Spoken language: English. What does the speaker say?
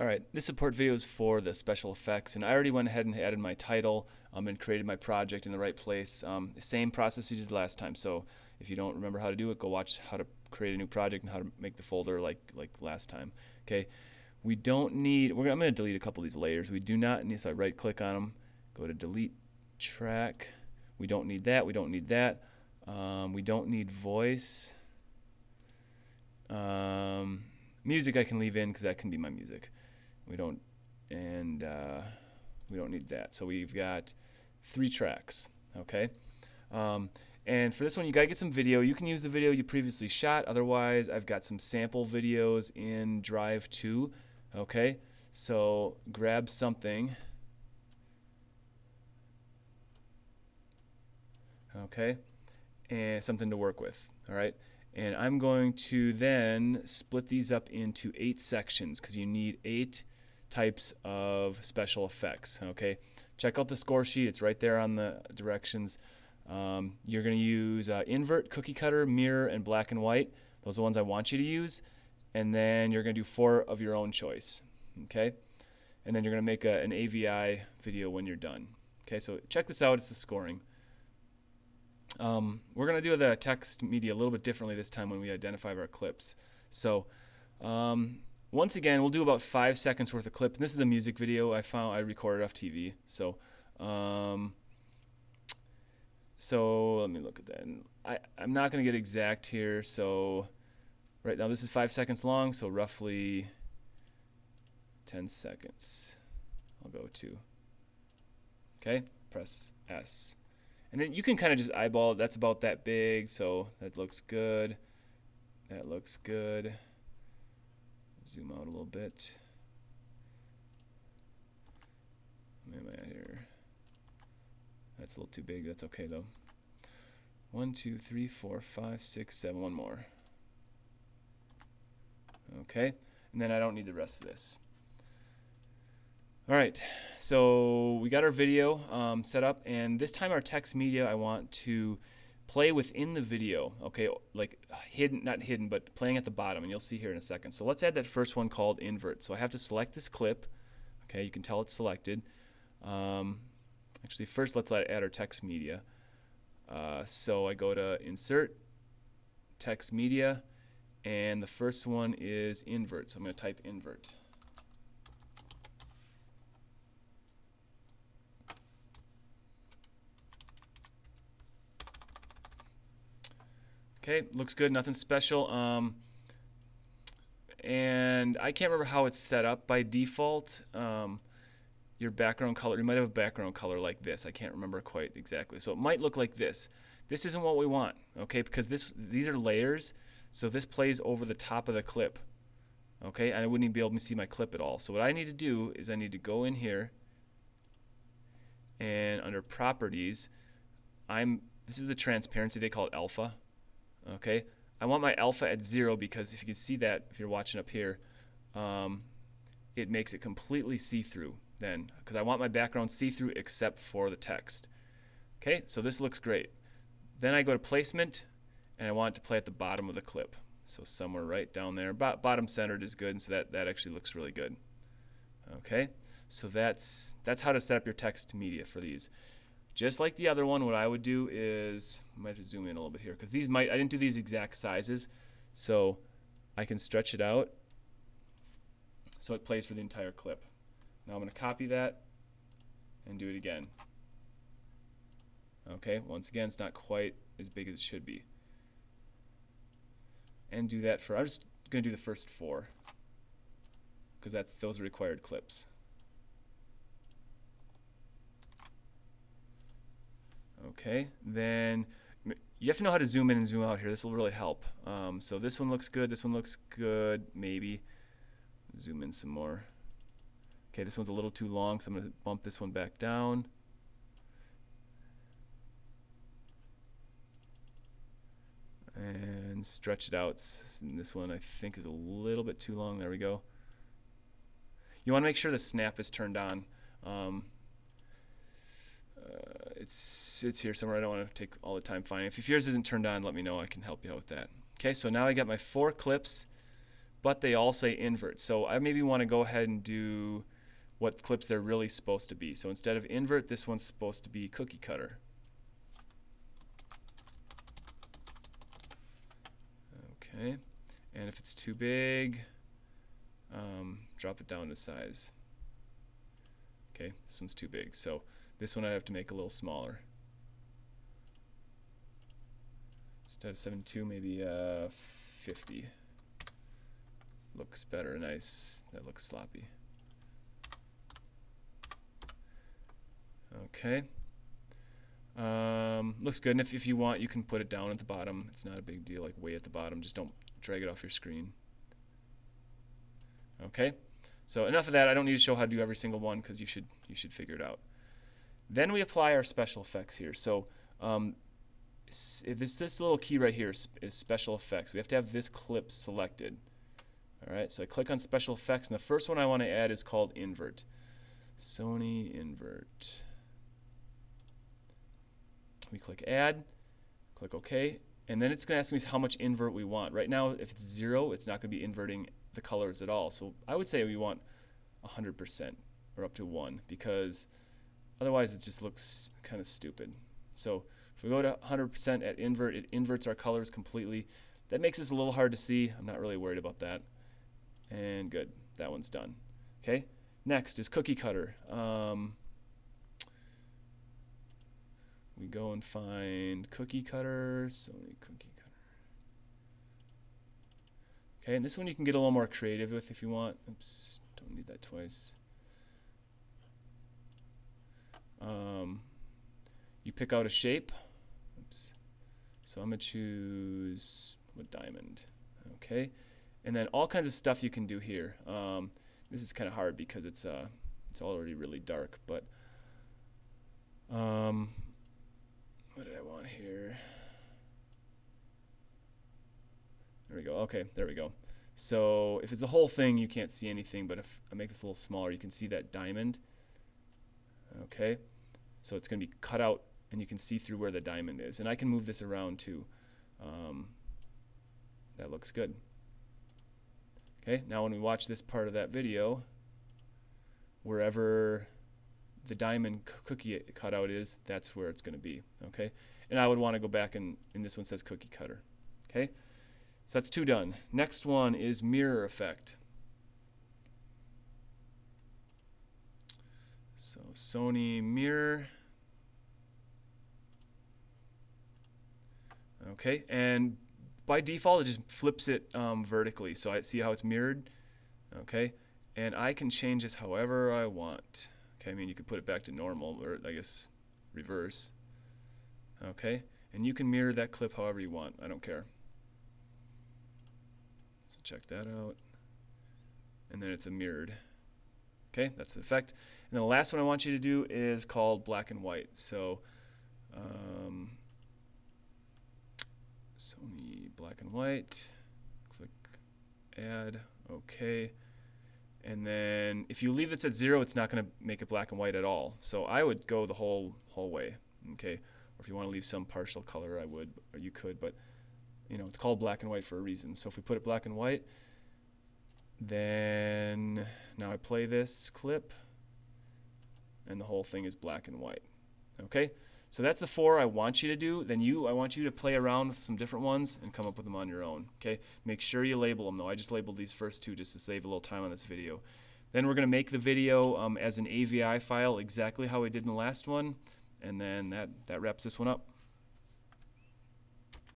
Alright, this support video is for the special effects and I already went ahead and added my title um, and created my project in the right place. Um, same process you did last time, so if you don't remember how to do it, go watch how to create a new project and how to make the folder like, like last time. Okay, we don't need, we're, I'm going to delete a couple of these layers. We do not need, so I right click on them, go to delete track. We don't need that, we don't need that. Um, we don't need voice. Um, music I can leave in because that can be my music. We don't, and uh, we don't need that. So we've got three tracks, okay? Um, and for this one, you gotta get some video. You can use the video you previously shot. Otherwise, I've got some sample videos in Drive 2, okay? So grab something. Okay, and something to work with, all right? And I'm going to then split these up into eight sections because you need eight types of special effects. Okay, check out the score sheet. It's right there on the directions. Um, you're going to use uh, invert, cookie cutter, mirror, and black and white. Those are the ones I want you to use. And then you're going to do four of your own choice. Okay, and then you're going to make a, an AVI video when you're done. Okay, so check this out. It's the scoring. Um, we're going to do the text media a little bit differently this time when we identify our clips. So um, once again, we'll do about five seconds worth of clips. And this is a music video I found I recorded off TV. So um, so let me look at that. And I, I'm not going to get exact here. So right now this is five seconds long. So roughly 10 seconds. I'll go to. Okay, press S. And then you can kind of just eyeball it. That's about that big, so that looks good. That looks good. Zoom out a little bit. Where here? That's a little too big. That's okay, though. One, two, three, four, five, six, seven. One more. Okay. And then I don't need the rest of this. All right, so we got our video um, set up, and this time our text media I want to play within the video, okay, like hidden, not hidden, but playing at the bottom, and you'll see here in a second. So let's add that first one called invert. So I have to select this clip, okay, you can tell it's selected. Um, actually, first let's add our text media. Uh, so I go to insert, text media, and the first one is invert, so I'm going to type invert. Okay, looks good, nothing special. Um, and I can't remember how it's set up by default. Um, your background color, you might have a background color like this. I can't remember quite exactly. So it might look like this. This isn't what we want, okay, because this these are layers, so this plays over the top of the clip, okay, and I wouldn't even be able to see my clip at all. So what I need to do is I need to go in here and under properties, I'm this is the transparency, they call it alpha, okay? I want my alpha at zero because if you can see that if you're watching up here um, it makes it completely see-through then because I want my background see-through except for the text okay? So this looks great. Then I go to placement and I want it to play at the bottom of the clip. So somewhere right down there Bo bottom centered is good so that that actually looks really good okay? So that's that's how to set up your text media for these just like the other one, what I would do is, I might zoom in a little bit here, because these might, I didn't do these exact sizes, so I can stretch it out so it plays for the entire clip. Now I'm going to copy that and do it again. Okay, once again, it's not quite as big as it should be. And do that for, I'm just going to do the first four, because that's those are required clips. Okay, then you have to know how to zoom in and zoom out here. This will really help. Um, so this one looks good. This one looks good. Maybe zoom in some more. Okay, this one's a little too long, so I'm going to bump this one back down. And stretch it out. And this one I think is a little bit too long. There we go. You want to make sure the snap is turned on. Um, uh, it's it's here somewhere. I don't want to take all the time finding. If yours isn't turned on, let me know. I can help you out with that. Okay, so now I got my four clips. but they all say invert. So I maybe want to go ahead and do what clips they're really supposed to be. So instead of invert, this one's supposed to be cookie cutter. Okay, and if it's too big, um, drop it down to size. Okay, this one's too big, so this one I have to make a little smaller. Instead of 72, maybe uh, 50. Looks better, nice. That looks sloppy. Okay. Um, looks good, and if, if you want, you can put it down at the bottom. It's not a big deal, like way at the bottom. Just don't drag it off your screen. Okay, so enough of that. I don't need to show how to do every single one because you should you should figure it out. Then we apply our special effects here. So um, this this little key right here is, special effects. We have to have this clip selected. All right, so I click on special effects, and the first one I want to add is called invert. Sony invert. We click add, click OK, and then it's going to ask me how much invert we want. Right now, if it's zero, it's not going to be inverting the colors at all. So I would say we want 100% or up to one because otherwise it just looks kind of stupid. So if we go to 100% at invert, it inverts our colors completely. That makes this a little hard to see. I'm not really worried about that. And good, that one's done. Okay, next is cookie cutter. Um, we go and find cookie cutter, Sony cookie cutter. Okay, and this one you can get a little more creative with if you want. Oops, don't need that twice. Um, you pick out a shape. Oops. So I'm gonna choose a diamond. Okay, and then all kinds of stuff you can do here. Um, this is kind of hard because it's uh, it's already really dark, but um, what did I want here? There we go. Okay, there we go. So if it's the whole thing, you can't see anything, but if I make this a little smaller, you can see that diamond. Okay, so it's going to be cut out, and you can see through where the diamond is. And I can move this around too. Um, that looks good. Okay, now when we watch this part of that video, wherever the diamond cookie cutout is, that's where it's going to be. Okay, and I would want to go back and, and this one says cookie cutter. Okay, so that's two done. Next one is mirror effect. So Sony mirror. Okay, and by default it just flips it um, vertically. So I see how it's mirrored. Okay, and I can change this however I want. Okay, I mean, you could put it back to normal, or I guess reverse. Okay, and you can mirror that clip however you want. I don't care. So check that out. And then it's a mirrored. Okay, that's the effect. And the last one I want you to do is called black and white. So, um, Sony black and white. Click add. Okay. And then if you leave this at zero, it's not going to make it black and white at all. So I would go the whole whole way, okay? Or if you want to leave some partial color, I would, or you could, but you know, it's called black and white for a reason. So if we put it black and white, then now I play this clip, and the whole thing is black and white, okay? So that's the four I want you to do. Then you, I want you to play around with some different ones and come up with them on your own. Okay. Make sure you label them though. I just labeled these first two just to save a little time on this video. Then we're going to make the video um, as an AVI file exactly how we did in the last one. And then that, that wraps this one up.